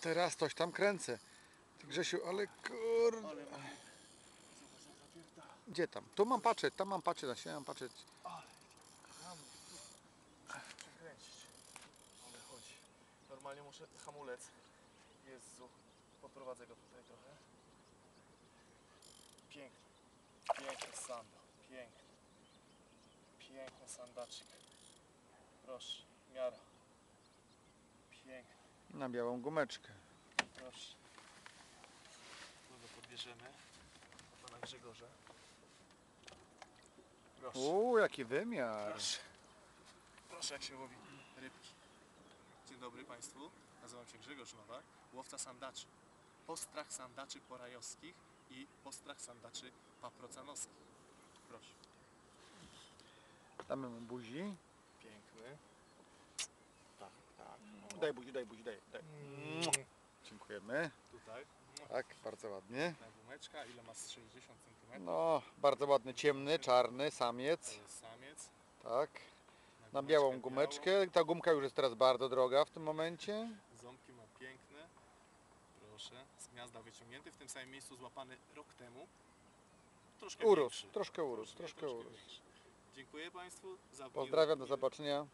Teraz coś tam kręcę. Grzesiu, ale kurde. Gdzie tam? Tu mam patrzeć, tam mam patrzeć, na siebie mam patrzeć. Ale przekręcić. Ale. Normalnie muszę hamulec. Jezu. Podprowadzę go tutaj trochę. Piękny. Piękny sando. Piękny. Piękny sandaczyk. Proszę. Miara. Na białą gumeczkę. Proszę. Tu go podbierzemy. Pana Grzegorza. Proszę. Uuu, jaki wymiar. Proszę. Proszę, jak się łowi rybki. Dzień dobry Państwu. Nazywam się Grzegorz Nowak, łowca sandaczy. Postrach sandaczy porajowskich i postrach sandaczy paprocanowskich. Proszę. Damy mu buzi. Piękny. Daj buzi, daj buzi, daj. daj. Dziękujemy. Tutaj. Tak, bardzo ładnie. Na gumeczka, ile ma z 60 cm? No, bardzo ładny, ciemny, czarny samiec. To jest samiec. Tak. Na białą gumeczkę. Ta gumka już jest teraz bardzo droga w tym momencie. Ząbki ma piękne. Proszę. Z gniazda wyciągnięty. W tym samym miejscu złapany rok temu. Troszkę Urósł, troszkę urósł, troszkę urósł. Dziękuję Państwu za Pozdrawiam, do zobaczenia.